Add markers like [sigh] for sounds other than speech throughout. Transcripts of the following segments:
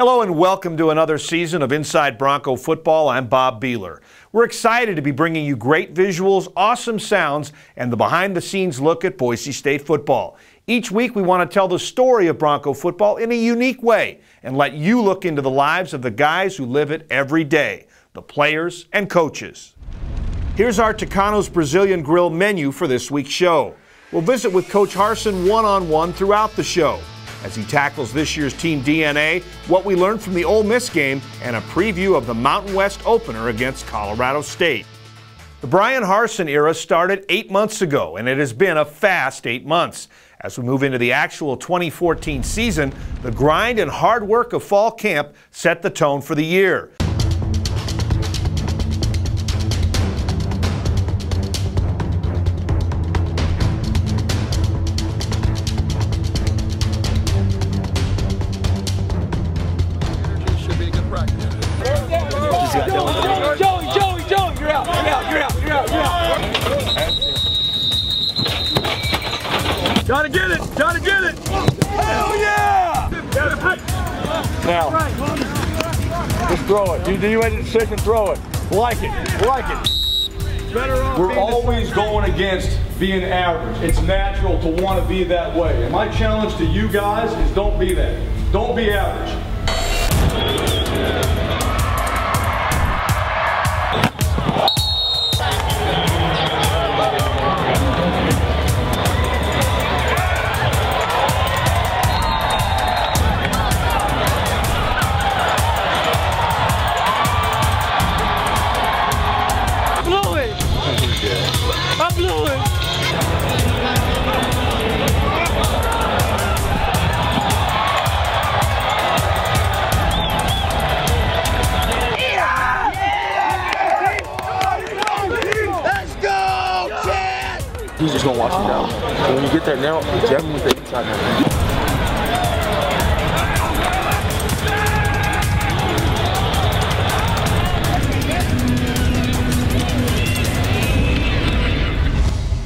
Hello and welcome to another season of Inside Bronco Football. I'm Bob Behler. We're excited to be bringing you great visuals, awesome sounds, and the behind the scenes look at Boise State football. Each week, we want to tell the story of Bronco football in a unique way and let you look into the lives of the guys who live it every day the players and coaches. Here's our Tucanos Brazilian Grill menu for this week's show. We'll visit with Coach Harsin one on one throughout the show as he tackles this year's team DNA, what we learned from the Ole Miss game, and a preview of the Mountain West opener against Colorado State. The Bryan Harsin era started eight months ago, and it has been a fast eight months. As we move into the actual 2014 season, the grind and hard work of fall camp set the tone for the year. You made a decision, throw it. Like it. Like it. We're always going against being average. It's natural to want to be that way. And my challenge to you guys is don't be that. Don't be average. Just gonna watch him down. So when you get that now, jab him with the inside now.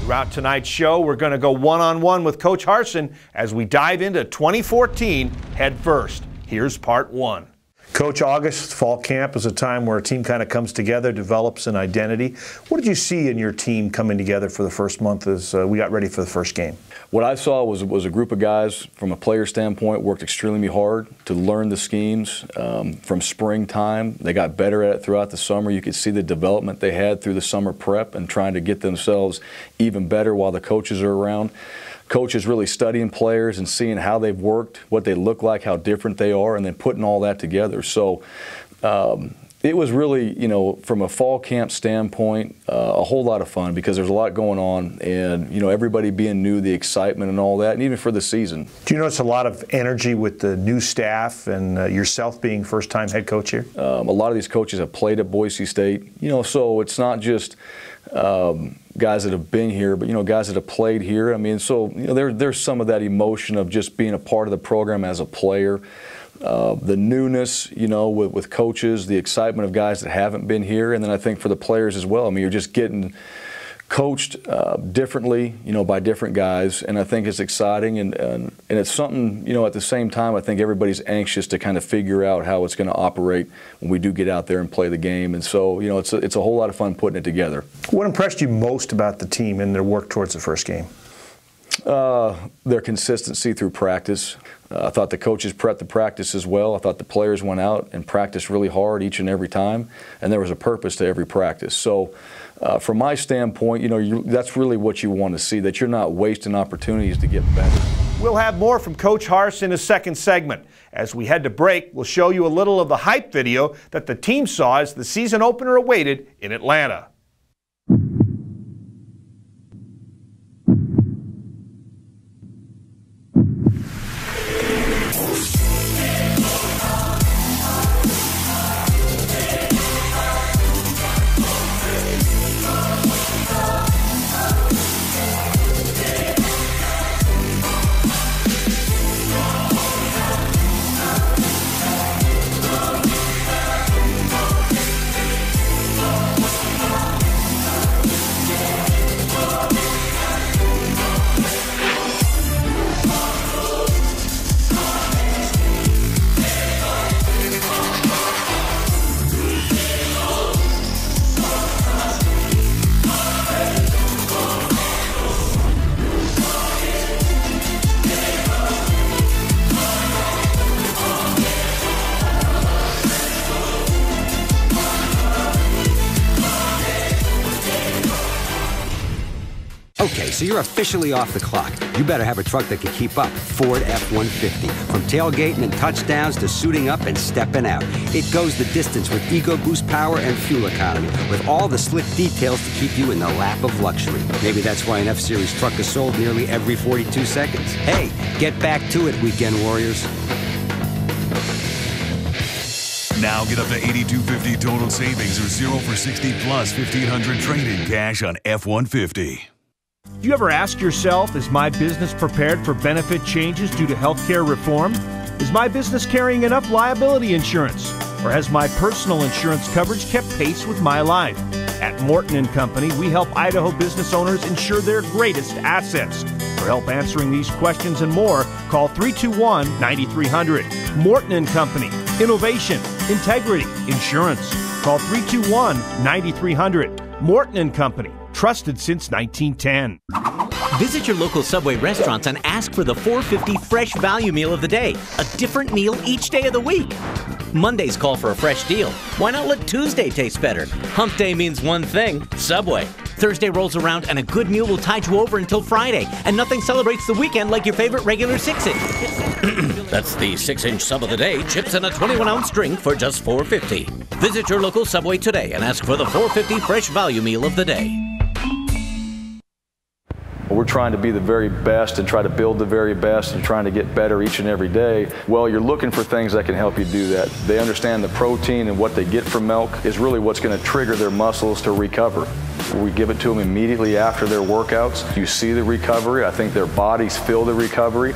Throughout tonight's show, we're going to go one on one with Coach Harsin as we dive into 2014 head first. Here's part one. Coach, August fall camp is a time where a team kind of comes together, develops an identity. What did you see in your team coming together for the first month as uh, we got ready for the first game? What I saw was was a group of guys from a player standpoint worked extremely hard to learn the schemes um, from springtime. They got better at it throughout the summer. You could see the development they had through the summer prep and trying to get themselves even better while the coaches are around coaches really studying players and seeing how they've worked, what they look like, how different they are, and then putting all that together. So um, it was really, you know, from a fall camp standpoint, uh, a whole lot of fun because there's a lot going on, and you know, everybody being new, the excitement and all that, and even for the season. Do you notice a lot of energy with the new staff and uh, yourself being first-time head coach here? Um, a lot of these coaches have played at Boise State, you know, so it's not just. Um, guys that have been here, but you know, guys that have played here. I mean, so you know, there, there's some of that emotion of just being a part of the program as a player. Uh, the newness, you know, with, with coaches, the excitement of guys that haven't been here, and then I think for the players as well. I mean, you're just getting coached uh, differently, you know, by different guys, and I think it's exciting and, and, and it's something, you know, at the same time, I think everybody's anxious to kind of figure out how it's going to operate when we do get out there and play the game, and so, you know, it's a, it's a whole lot of fun putting it together. What impressed you most about the team and their work towards the first game? Uh, their consistency through practice. Uh, I thought the coaches prepped the practice as well. I thought the players went out and practiced really hard each and every time, and there was a purpose to every practice. So, uh, from my standpoint, you know, you, that's really what you want to see, that you're not wasting opportunities to get better. We'll have more from Coach Hars in a second segment. As we head to break, we'll show you a little of the hype video that the team saw as the season opener awaited in Atlanta. So you're officially off the clock. You better have a truck that can keep up. Ford F-150. From tailgating and touchdowns to suiting up and stepping out. It goes the distance with EcoBoost power and fuel economy, with all the slick details to keep you in the lap of luxury. Maybe that's why an F-Series truck is sold nearly every 42 seconds. Hey, get back to it, weekend warriors. Now get up to 8250 total savings or 0 for 60 plus 1500 trade-in cash on F-150. Do you ever ask yourself, is my business prepared for benefit changes due to healthcare reform? Is my business carrying enough liability insurance? Or has my personal insurance coverage kept pace with my life? At Morton and Company, we help Idaho business owners insure their greatest assets. For help answering these questions and more, call 321 9300. Morton and Company. Innovation, integrity, insurance. Call 321 9300. Morton and Company trusted since 1910. Visit your local Subway restaurants and ask for the 450 fresh value meal of the day, a different meal each day of the week. Mondays call for a fresh deal. Why not let Tuesday taste better? Hump Day means one thing Subway. Thursday rolls around and a good meal will tide you over until Friday, and nothing celebrates the weekend like your favorite regular six inch. [clears throat] That's the six inch sub of the day, chips and a 21 ounce drink for just 450. Visit your local Subway today and ask for the 450 fresh value meal of the day. We're trying to be the very best and try to build the very best and trying to get better each and every day. Well, you're looking for things that can help you do that. They understand the protein and what they get from milk is really what's going to trigger their muscles to recover. We give it to them immediately after their workouts. You see the recovery. I think their bodies feel the recovery.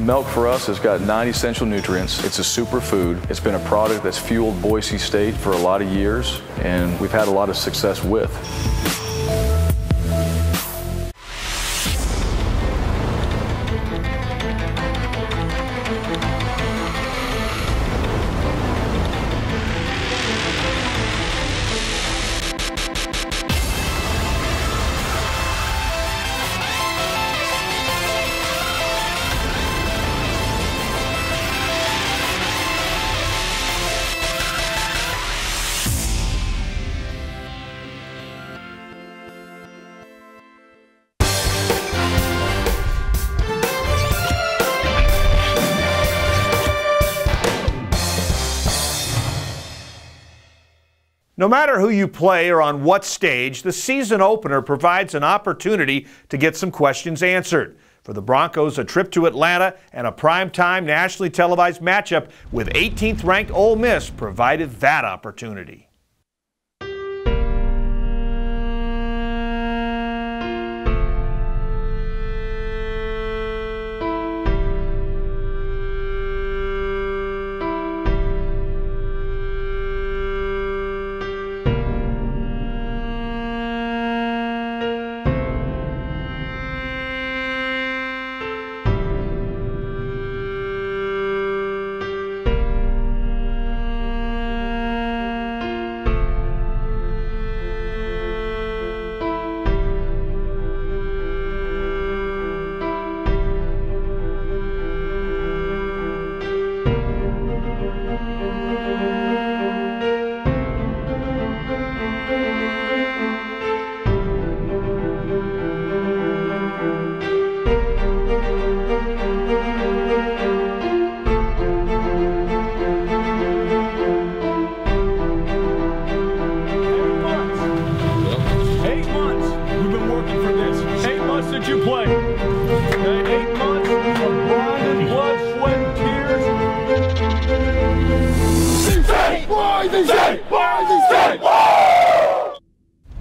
Milk for us has got nine essential nutrients. It's a superfood. It's been a product that's fueled Boise State for a lot of years, and we've had a lot of success with. No matter who you play or on what stage, the season opener provides an opportunity to get some questions answered. For the Broncos, a trip to Atlanta and a primetime nationally televised matchup with 18th ranked Ole Miss provided that opportunity.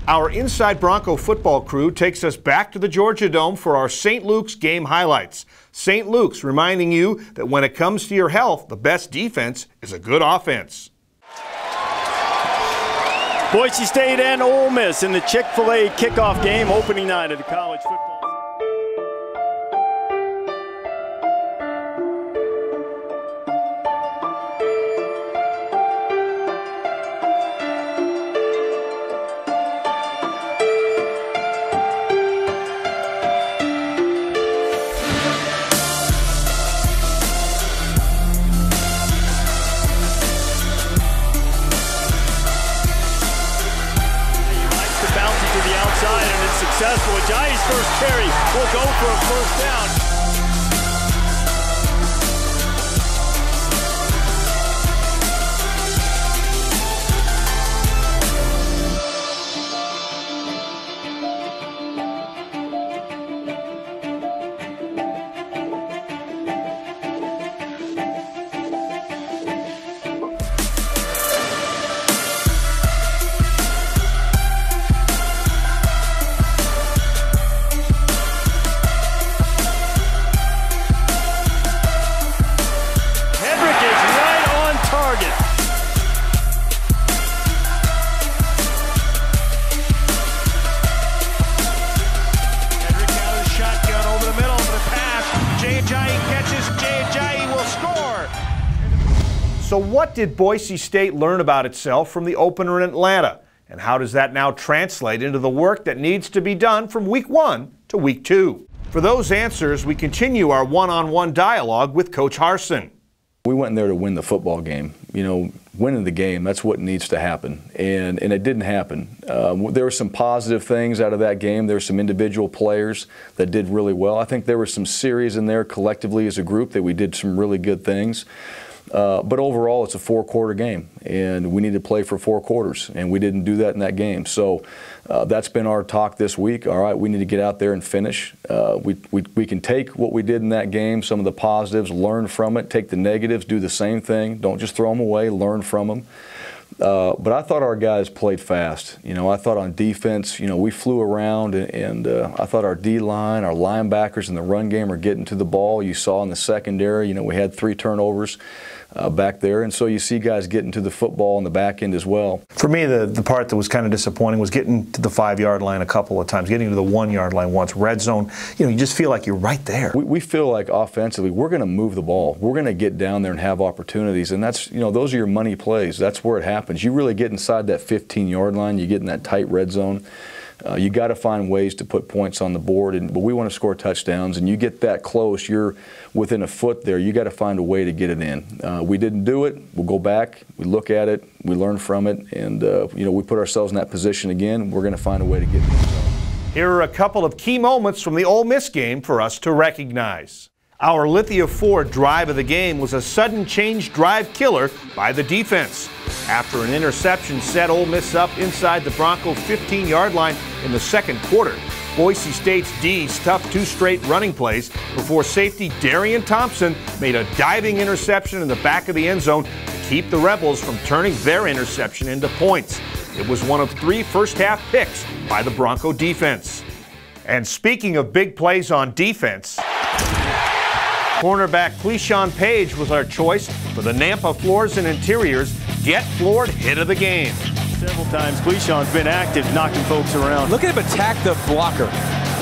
Our Inside Bronco football crew takes us back to the Georgia Dome for our St. Luke's game highlights. St. Luke's reminding you that when it comes to your health, the best defense is a good offense. Boise State and Ole Miss in the Chick-fil-A kickoff game opening night of the college football. First carry will go for a first down. What did Boise State learn about itself from the opener in Atlanta? And how does that now translate into the work that needs to be done from week one to week two? For those answers, we continue our one on one dialogue with Coach Harsin. We went in there to win the football game. You know, winning the game, that's what needs to happen. And, and it didn't happen. Um, there were some positive things out of that game. There were some individual players that did really well. I think there were some series in there collectively as a group that we did some really good things. Uh, but overall, it's a four quarter game, and we need to play for four quarters, and we didn't do that in that game. So uh, that's been our talk this week. All right, we need to get out there and finish. Uh, we, we, we can take what we did in that game, some of the positives, learn from it, take the negatives, do the same thing. Don't just throw them away, learn from them. Uh, but I thought our guys played fast. You know, I thought on defense, you know, we flew around, and, and uh, I thought our D line, our linebackers in the run game are getting to the ball. You saw in the secondary, you know, we had three turnovers uh, back there. And so you see guys getting to the football on the back end as well. For me, the, the part that was kind of disappointing was getting to the five yard line a couple of times, getting to the one yard line once. Red zone, you know, you just feel like you're right there. We, we feel like offensively, we're going to move the ball. We're going to get down there and have opportunities. And that's, you know, those are your money plays. That's where it happens. You really get inside that 15 yard line, you get in that tight red zone. Uh, you got to find ways to put points on the board, and but we want to score touchdowns. And you get that close, you're within a foot there. You got to find a way to get it in. Uh, we didn't do it. We'll go back. We look at it. We learn from it, and uh, you know we put ourselves in that position again. We're going to find a way to get it. Here are a couple of key moments from the Ole Miss game for us to recognize. Our Lithia Ford drive of the game was a sudden change drive killer by the defense. After an interception set Ole Miss up inside the Bronco 15 yard line in the second quarter, Boise State's D stuffed two straight running plays before safety Darian Thompson made a diving interception in the back of the end zone to keep the Rebels from turning their interception into points. It was one of three first half picks by the Bronco defense. And speaking of big plays on defense, Cornerback Cleshawn Page was our choice for the Nampa Floors and Interiors Get Floored Hit of the Game. Several times Cleshawn's been active knocking folks around. Look at him attack the blocker.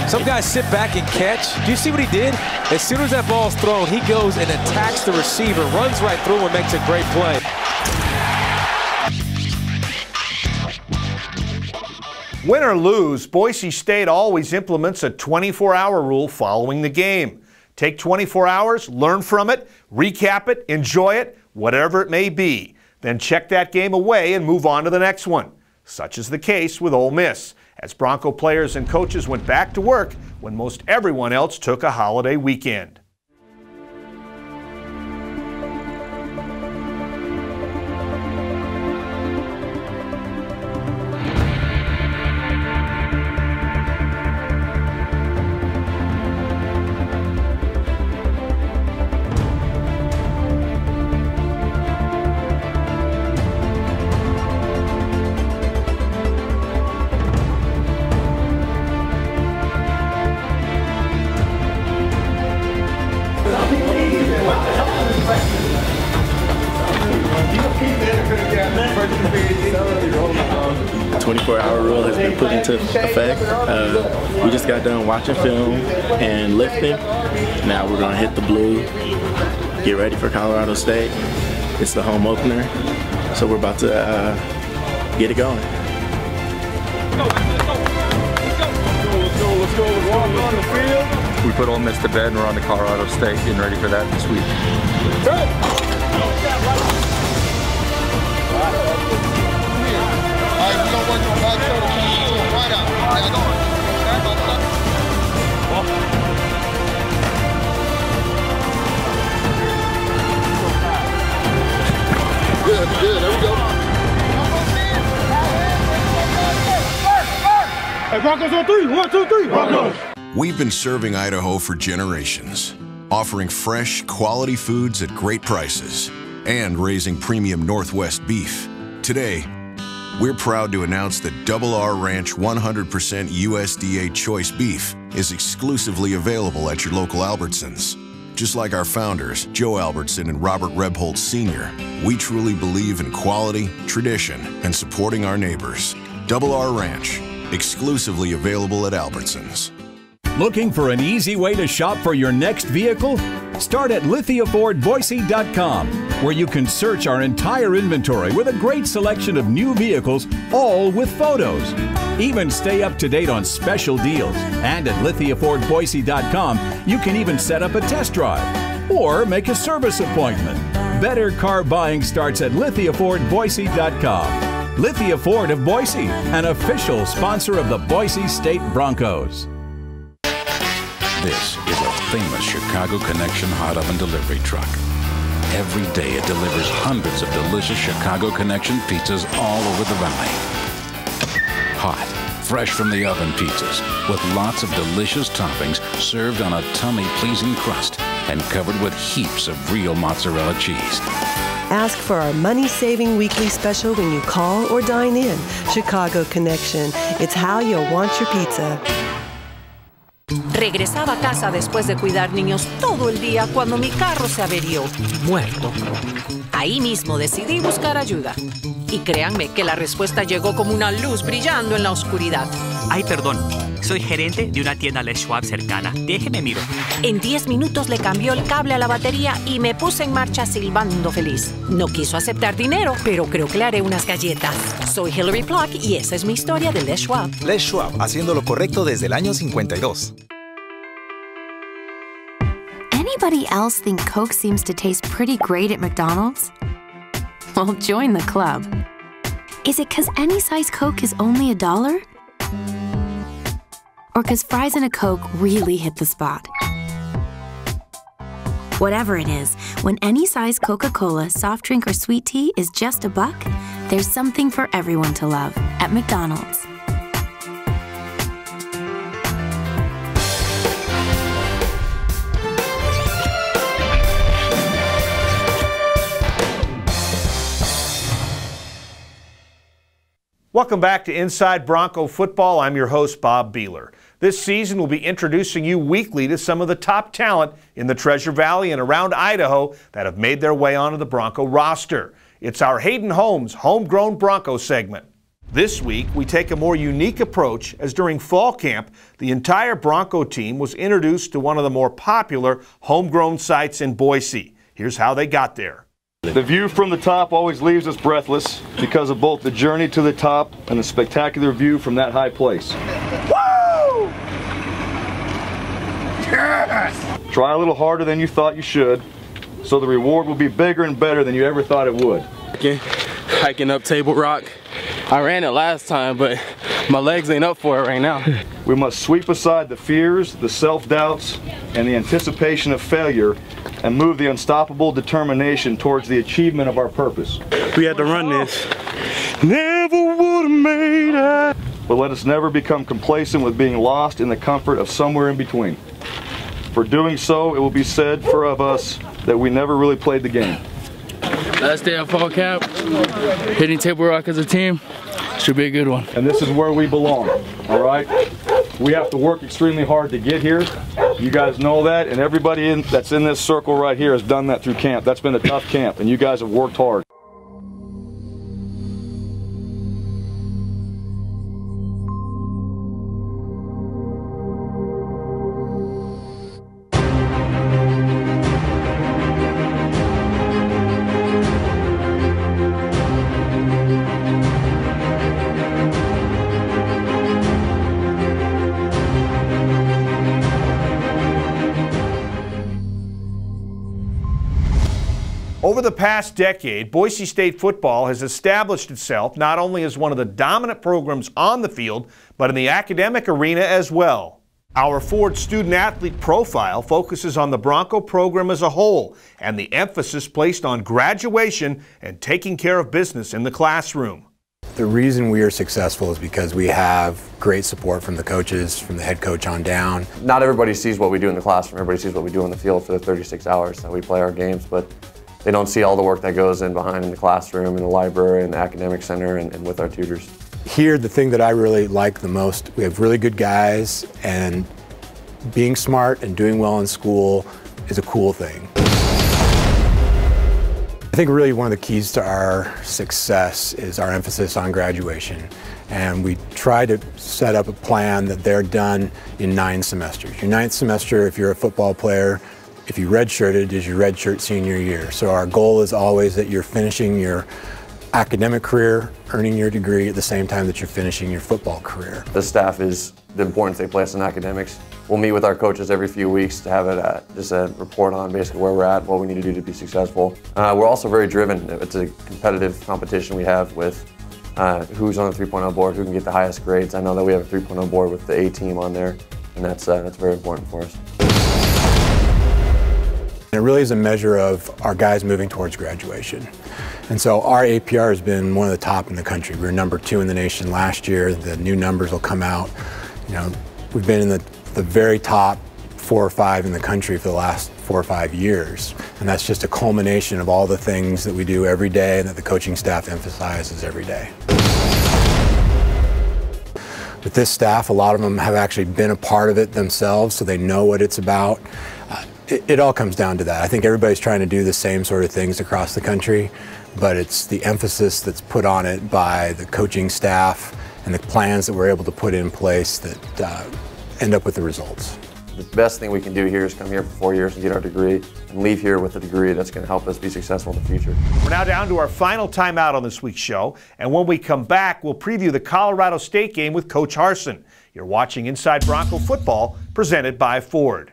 Some guys sit back and catch. Do you see what he did? As soon as that ball's thrown, he goes and attacks the receiver, runs right through and makes a great play. Win or lose, Boise State always implements a 24 hour rule following the game. Take 24 hours, learn from it, recap it, enjoy it, whatever it may be. Then check that game away and move on to the next one. Such is the case with Ole Miss, as Bronco players and coaches went back to work when most everyone else took a holiday weekend. Colorado State. It's the home opener, so we're about to uh, get it going. We put Ole Miss to bed and we're on to Colorado State, getting ready for that this week. good, good. There we go. Hey, Broncos on three. One, two, three. Broncos. We've been serving Idaho for generations, offering fresh, quality foods at great prices and raising premium Northwest beef. Today, we're proud to announce that Double R Ranch 100% USDA Choice Beef is exclusively available at your local Albertsons. Just like our founders, Joe Albertson and Robert Rebholz Sr., we truly believe in quality, tradition, and supporting our neighbors. Double R Ranch, exclusively available at Albertsons. Looking for an easy way to shop for your next vehicle? Start at lithiafordboise.com, where you can search our entire inventory with a great selection of new vehicles, all with photos. Even stay up to date on special deals. And at lithiafordboise.com, you can even set up a test drive or make a service appointment. Better car buying starts at lithiafordboise.com. Lithia Ford of Boise, an official sponsor of the Boise State Broncos. This is a famous Chicago Connection hot oven delivery truck. Every day it delivers hundreds of delicious Chicago Connection pizzas all over the valley. Hot, fresh from the oven pizzas with lots of delicious toppings served on a tummy-pleasing crust and covered with heaps of real mozzarella cheese. Ask for our money saving weekly special when you call or dine in. Chicago Connection. It's how you'll want your pizza. Regresaba a casa después de cuidar niños todo el día cuando mi carro se averió, muerto. Ahí mismo decidí buscar ayuda. Y créanme que la respuesta llegó como una luz brillando en la oscuridad. Ay, perdón. Soy gerente de una tienda Les Schwab cercana. Déjeme miro. En 10 minutos le cambió el cable a la batería y me puse en marcha silbando feliz. No quiso aceptar dinero, pero creo que le haré unas galletas. Soy Hillary Pluck y esa es mi historia de Les Schwab. Les Schwab, haciendo lo correcto desde el año 52. Anybody else think Coke seems to taste pretty great at McDonald's? Well, join the club. Is it because any size Coke is only a dollar? Or because fries and a Coke really hit the spot? Whatever it is, when any size Coca Cola, soft drink, or sweet tea is just a buck, there's something for everyone to love at McDonald's. Welcome back to Inside Bronco Football. I'm your host, Bob Behler. This season, we'll be introducing you weekly to some of the top talent in the Treasure Valley and around Idaho that have made their way onto the Bronco roster. It's our Hayden Homes Homegrown Bronco segment. This week, we take a more unique approach as during fall camp, the entire Bronco team was introduced to one of the more popular homegrown sites in Boise. Here's how they got there. The view from the top always leaves us breathless because of both the journey to the top and the spectacular view from that high place. Woo! Yes! Try a little harder than you thought you should, so the reward will be bigger and better than you ever thought it would. Hiking up Table Rock. I ran it last time, but my legs ain't up for it right now. We must sweep aside the fears, the self-doubts, and the anticipation of failure and move the unstoppable determination towards the achievement of our purpose. We had to run this. Never would have made it. But let us never become complacent with being lost in the comfort of somewhere in between. For doing so, it will be said for of us that we never really played the game. Last day of fall camp, hitting Table Rock as a team, should be a good one. And this is where we belong, all right? We have to work extremely hard to get here. You guys know that, and everybody in, that's in this circle right here has done that through camp. That's been a tough camp, and you guys have worked hard. Past decade, Boise State football has established itself not only as one of the dominant programs on the field, but in the academic arena as well. Our Ford student athlete profile focuses on the Bronco program as a whole and the emphasis placed on graduation and taking care of business in the classroom. The reason we are successful is because we have great support from the coaches, from the head coach on down. Not everybody sees what we do in the classroom. Everybody sees what we do on the field for the 36 hours that we play our games, but they don't see all the work that goes in behind in the classroom, in the library, in the academic center, and, and with our tutors. Here, the thing that I really like the most, we have really good guys, and being smart and doing well in school is a cool thing. I think really one of the keys to our success is our emphasis on graduation. And we try to set up a plan that they're done in nine semesters. Your ninth semester, if you're a football player, if you redshirted, is your redshirt senior year. So our goal is always that you're finishing your academic career, earning your degree at the same time that you're finishing your football career. The staff is the importance they place in academics. We'll meet with our coaches every few weeks to have a, just a report on basically where we're at, what we need to do to be successful. Uh, we're also very driven. It's a competitive competition we have with uh, who's on the 3.0 board, who can get the highest grades. I know that we have a 3.0 board with the A team on there, and that's, uh, that's very important for us. It really is a measure of our guys moving towards graduation. And so our APR has been one of the top in the country. We were number two in the nation last year. The new numbers will come out. You know, we've been in the, the very top four or five in the country for the last four or five years. And that's just a culmination of all the things that we do every day and that the coaching staff emphasizes every day. With this staff, a lot of them have actually been a part of it themselves, so they know what it's about. It, it all comes down to that. I think everybody's trying to do the same sort of things across the country, but it's the emphasis that's put on it by the coaching staff and the plans that we're able to put in place that uh, end up with the results. The best thing we can do here is come here for four years and get our degree and leave here with a degree that's going to help us be successful in the future. We're now down to our final timeout on this week's show, and when we come back, we'll preview the Colorado State game with Coach Harsin. You're watching Inside Bronco Football, presented by Ford.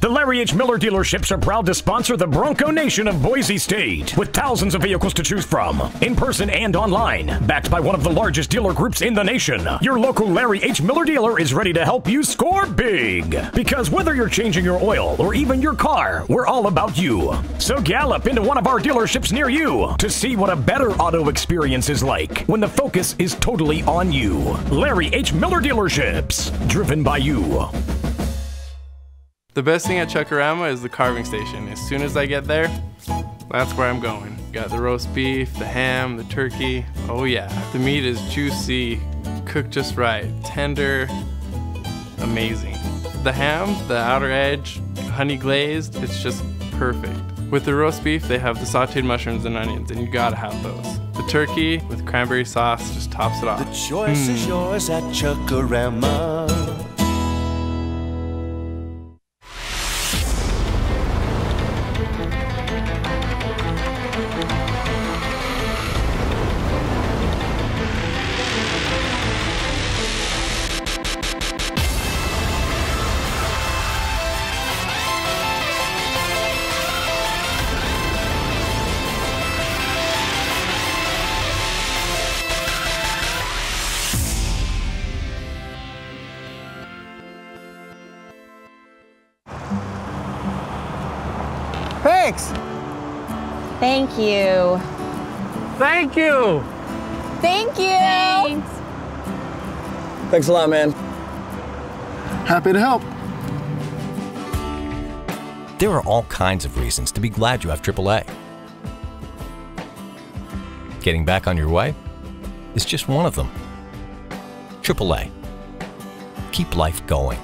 The Larry H. Miller dealerships are proud to sponsor the Bronco Nation of Boise State with thousands of vehicles to choose from, in person and online. Backed by one of the largest dealer groups in the nation, your local Larry H. Miller dealer is ready to help you score big. Because whether you're changing your oil or even your car, we're all about you. So gallop into one of our dealerships near you to see what a better auto experience is like when the focus is totally on you. Larry H. Miller dealerships, driven by you. The best thing at Chuck-A-Rama is the carving station. As soon as I get there, that's where I'm going. Got the roast beef, the ham, the turkey. Oh yeah, the meat is juicy, cooked just right, tender, amazing. The ham, the outer edge, honey glazed, it's just perfect. With the roast beef, they have the sauteed mushrooms and onions, and you gotta have those. The turkey with cranberry sauce just tops it off. The choice is hmm. yours at Chuck-A-Rama. Thanks. Thank you. Thank you. Thank you. Thanks a lot, man. Happy to help. There are all kinds of reasons to be glad you have AAA. Getting back on your way is just one of them. AAA. Keep life going.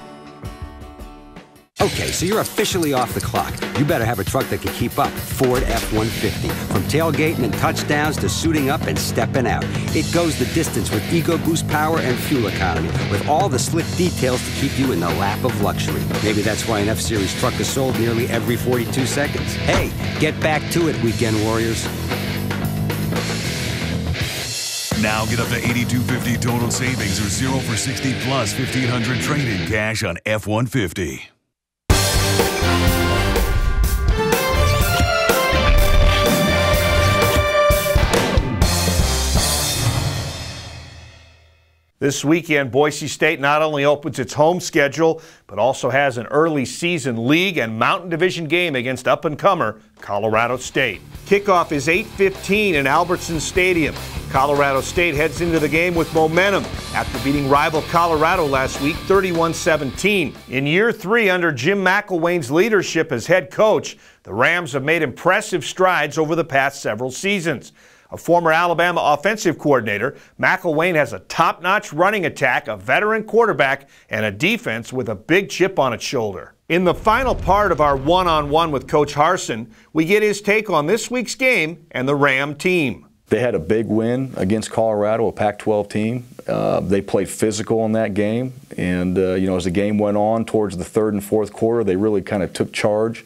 Okay, so you're officially off the clock. You better have a truck that can keep up. Ford F-150. From tailgating and touchdowns to suiting up and stepping out. It goes the distance with EcoBoost power and fuel economy, with all the slick details to keep you in the lap of luxury. Maybe that's why an F-Series truck is sold nearly every 42 seconds. Hey, get back to it, weekend warriors. Now get up to 8250 total savings or 0 for 60 plus 1500 trade-in cash on F-150. This weekend, Boise State not only opens its home schedule, but also has an early season league and Mountain Division game against up-and-comer Colorado State. Kickoff is 8.15 in Albertson Stadium. Colorado State heads into the game with momentum after beating rival Colorado last week 31-17. In year three under Jim McElwain's leadership as head coach, the Rams have made impressive strides over the past several seasons. A former Alabama offensive coordinator, McElwain has a top notch running attack, a veteran quarterback, and a defense with a big chip on its shoulder. In the final part of our one on one with Coach Harsin, we get his take on this week's game and the Ram team. They had a big win against Colorado, a Pac 12 team. Uh, they played physical in that game. And, uh, you know, as the game went on towards the third and fourth quarter, they really kind of took charge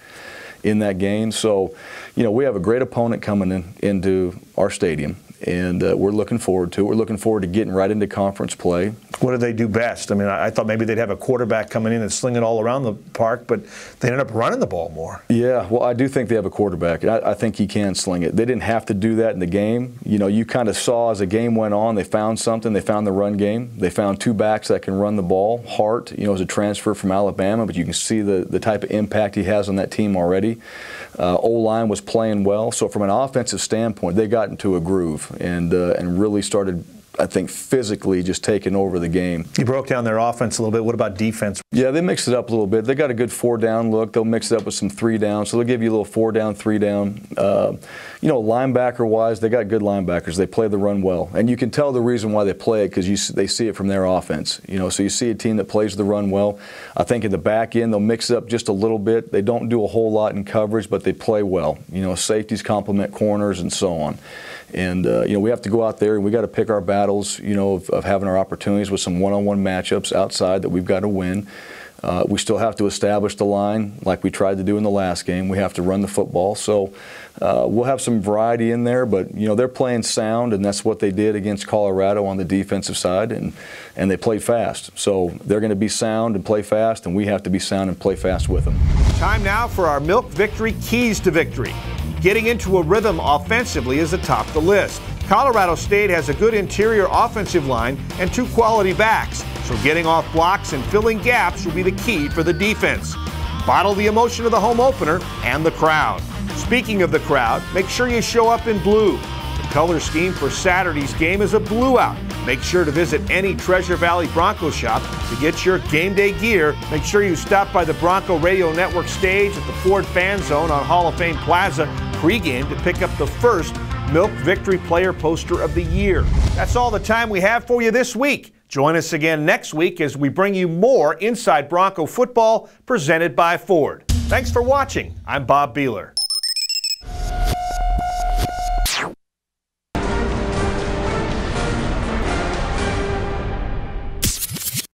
in that game. So, you know, we have a great opponent coming in, into our stadium, and uh, we're looking forward to it. We're looking forward to getting right into conference play. What do they do best? I mean, I, I thought maybe they'd have a quarterback coming in and sling it all around the park, but they ended up running the ball more. Yeah, well, I do think they have a quarterback, I, I think he can sling it. They didn't have to do that in the game. You know, you kind of saw as the game went on, they found something. They found the run game. They found two backs that can run the ball. Hart, you know, is a transfer from Alabama, but you can see the, the type of impact he has on that team already. Uh, o line was playing well, so from an offensive standpoint, they got into a groove and uh, and really started I think physically just taking over the game. You broke down their offense a little bit. What about defense? Yeah, they mixed it up a little bit. They got a good four down look. They'll mix it up with some three down. So they'll give you a little four down, three down. Uh, you know, linebacker wise, they got good linebackers. They play the run well, and you can tell the reason why they play it because you they see it from their offense. You know, so you see a team that plays the run well. I think in the back end they'll mix it up just a little bit. They don't do a whole lot in coverage, but they play well. You know, safeties complement corners and so on. And uh, you know, we have to go out there and we got to pick our battles. You know, of, of having our opportunities with some one-on-one matchups outside that we've got to win. Uh, we still have to establish the line like we tried to do in the last game. We have to run the football. So uh, we'll have some variety in there, but you know they're playing sound, and that's what they did against Colorado on the defensive side, and and they played fast. So they're going to be sound and play fast, and we have to be sound and play fast with them. Time now for our Milk Victory keys to victory. Getting into a rhythm offensively is atop the list. Colorado State has a good interior offensive line and two quality backs, so getting off blocks and filling gaps will be the key for the defense. Bottle the emotion of the home opener and the crowd. Speaking of the crowd, make sure you show up in blue. The color scheme for Saturday's game is a blue out. Make sure to visit any Treasure Valley Bronco shop to get your game day gear. Make sure you stop by the Bronco Radio Network stage at the Ford Fan Zone on Hall of Fame Plaza pregame to pick up the first Milk Victory Player Poster of the Year. That's all the time we have for you this week. Join us again next week as we bring you more Inside Bronco Football presented by Ford. Thanks for watching. I'm Bob Behler.